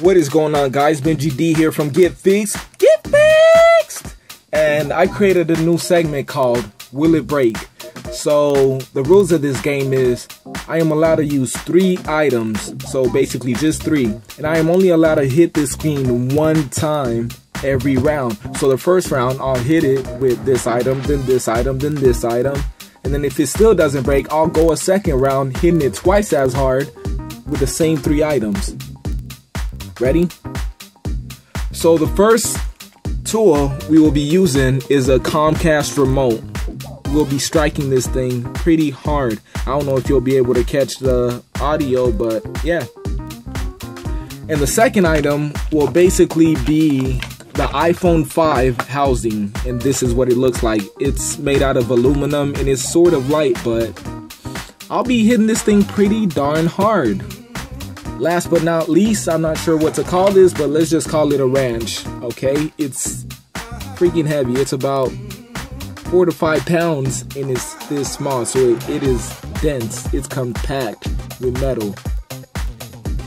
What is going on guys? Benji D here from Get Fixed. Get Fixed! And I created a new segment called Will It Break? So the rules of this game is I am allowed to use three items. So basically just three. And I am only allowed to hit this screen one time every round. So the first round I'll hit it with this item, then this item, then this item. And then if it still doesn't break, I'll go a second round hitting it twice as hard with the same three items. Ready? So the first tool we will be using is a Comcast remote. We'll be striking this thing pretty hard. I don't know if you'll be able to catch the audio, but yeah. And the second item will basically be the iPhone 5 housing, and this is what it looks like. It's made out of aluminum and it's sort of light, but I'll be hitting this thing pretty darn hard. Last but not least, I'm not sure what to call this, but let's just call it a ranch, okay? It's freaking heavy. It's about four to five pounds and it's this small, so it, it is dense. It's compact with metal.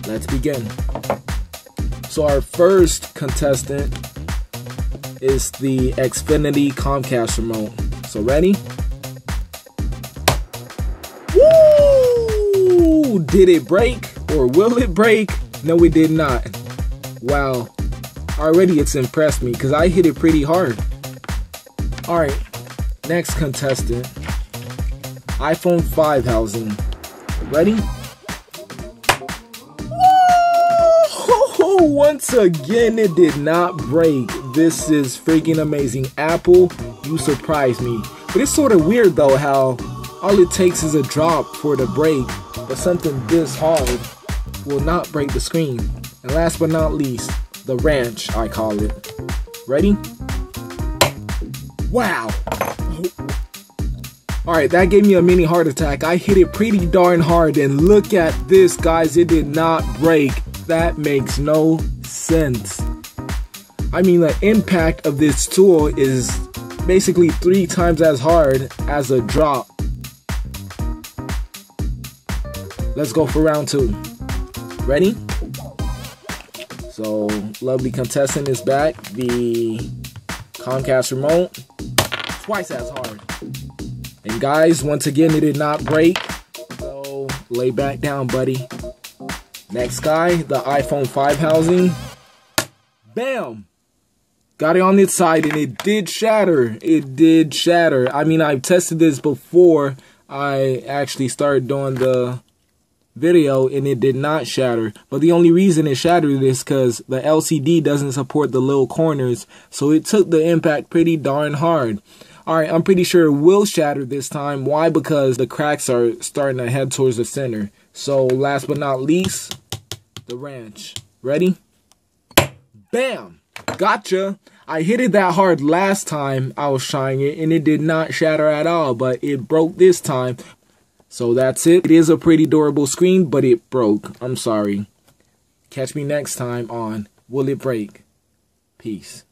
Let's begin. So our first contestant is the Xfinity Comcast remote. So ready? Woo! Did it break? Or will it break? No, it did not. Wow. Already it's impressed me because I hit it pretty hard. Alright, next contestant. iPhone 5 housing. Ready? Whoa! Once again, it did not break. This is freaking amazing. Apple, you surprised me. But it's sort of weird though how all it takes is a drop for the break, but something this hard will not break the screen. And last but not least, the ranch, I call it. Ready? Wow! Alright, that gave me a mini heart attack. I hit it pretty darn hard, and look at this, guys. It did not break. That makes no sense. I mean, the impact of this tool is basically three times as hard as a drop. Let's go for round two. Ready? So, lovely contestant is back. The Comcast remote. Twice as hard. And guys, once again, it did not break. So, lay back down, buddy. Next guy, the iPhone 5 housing. Bam! Got it on its side and it did shatter. It did shatter. I mean, I've tested this before I actually started doing the video and it did not shatter. But the only reason it shattered is because the LCD doesn't support the little corners. So it took the impact pretty darn hard. Alright, I'm pretty sure it will shatter this time. Why? Because the cracks are starting to head towards the center. So last but not least, the ranch. Ready? Bam! Gotcha! I hit it that hard last time I was trying it and it did not shatter at all, but it broke this time. So that's it. It is a pretty durable screen, but it broke. I'm sorry. Catch me next time on Will It Break? Peace.